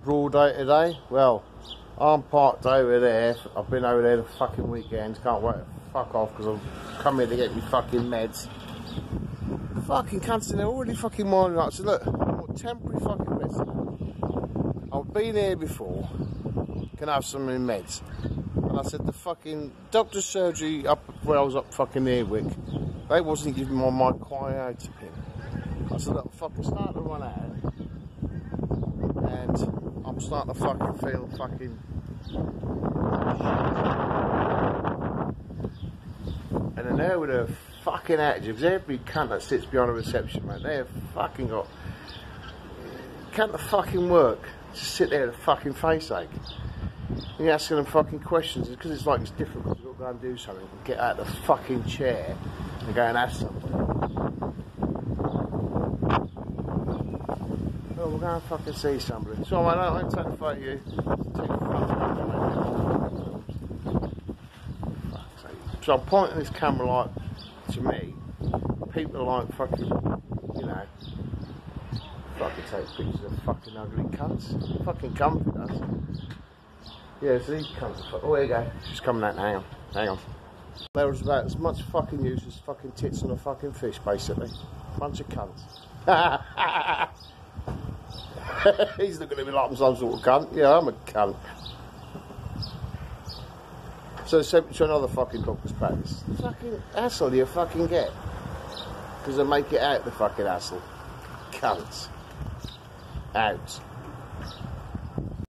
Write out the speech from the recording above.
Broad day today. Well, I'm parked over there. I've been over there the fucking weekend. Can't wait to fuck off because I've come here to get me fucking meds. Fucking cunts in there already fucking morning up. So look, want temporary fucking meds. I've been here before. Can I have some my meds? And I said the fucking doctor's surgery up where I was up fucking Earwick, they wasn't giving me my quiet pin. I said, look, fucking start to run out and I'm to fucking feel fucking and then there with a fucking attitude because every cunt that sits behind a reception mate. They've fucking got can't the fucking work just sit there with a fucking face ache And you're asking them fucking questions? Because it's like it's difficult to go and do something get out of the fucking chair and go and ask something Oh, we're going to fucking see somebody. So, I don't take the photo of you. Take a So I'm pointing this camera like to me. People like fucking, you know, fucking take pictures of fucking ugly cunts. Fucking comfort us. Yeah, so these cunts. Oh, here you go. She's coming out. Hang on. Hang on. There was about as much fucking use as fucking tits on a fucking fish, basically. Bunch of cunts. He's looking at me like I'm some sort of cunt. Yeah, I'm a cunt. So sent me to another fucking doctor's practice. Fucking hassle you fucking get. Because they make it out the fucking hassle. Cunts. Out.